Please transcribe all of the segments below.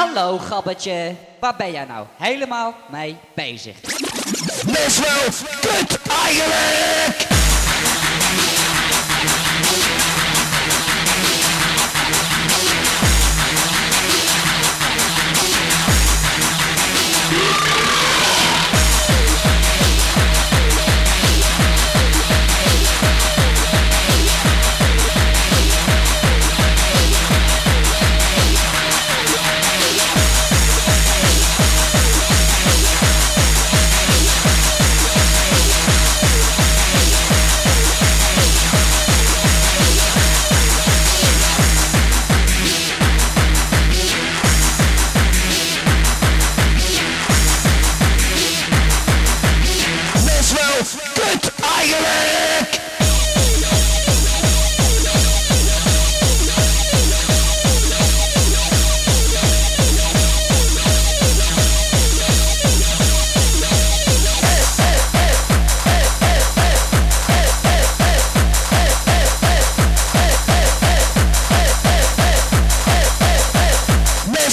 Hallo gabbertje, waar ben jij nou helemaal mee bezig? Kut eigenlijk!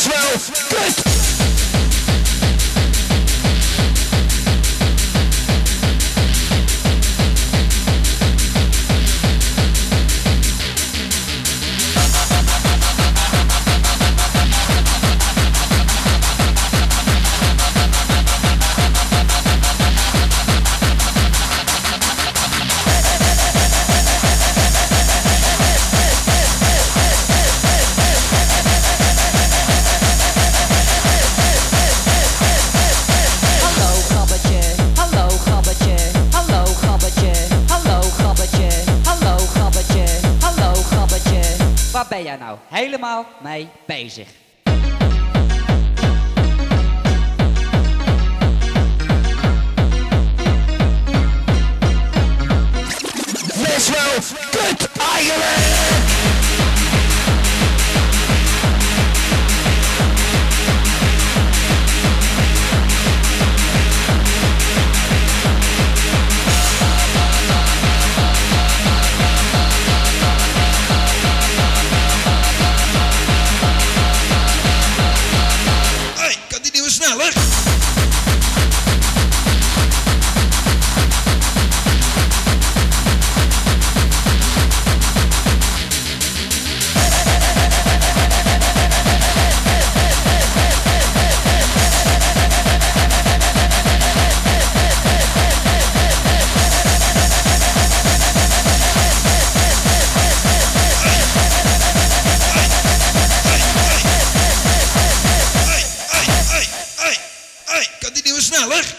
Best wel kut! Nou helemaal mee bezig? Best wel kut eigenlijk!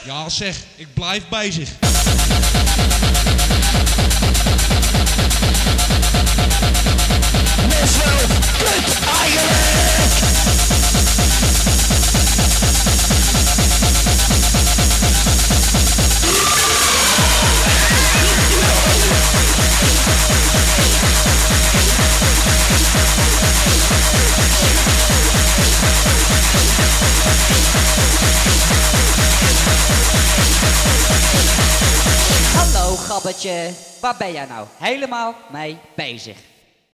Ja zeg, ik blijf kut eigenlijk! Hallo gabbertje, waar ben jij nou helemaal mee bezig?